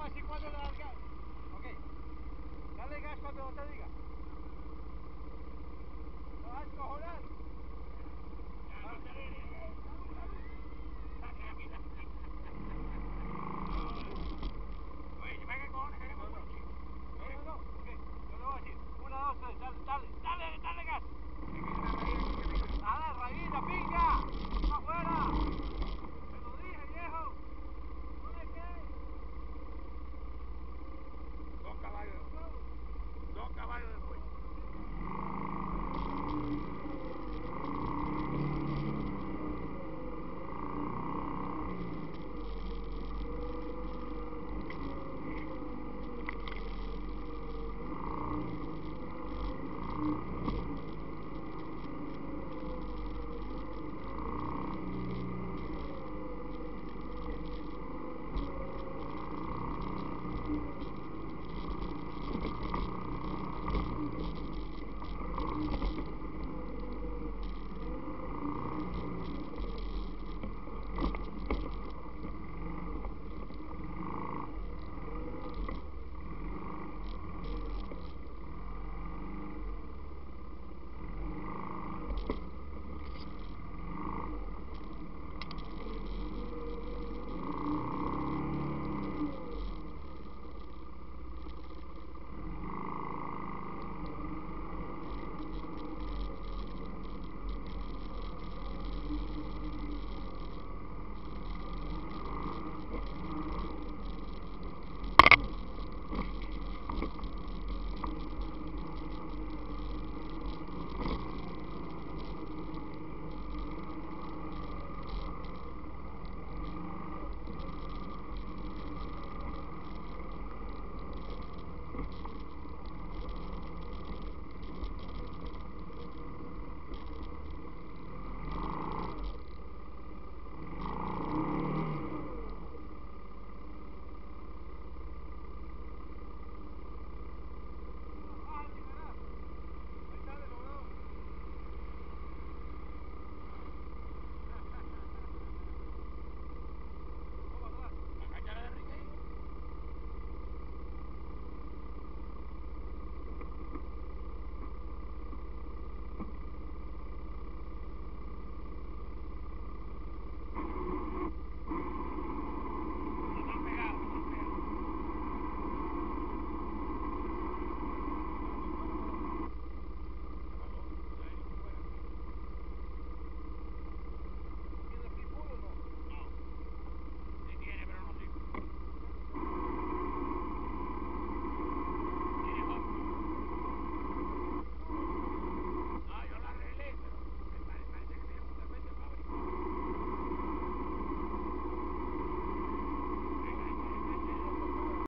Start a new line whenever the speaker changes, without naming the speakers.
hago así cuando le das gas. Ok. Dale gas cuando te diga. No vas a cojonar.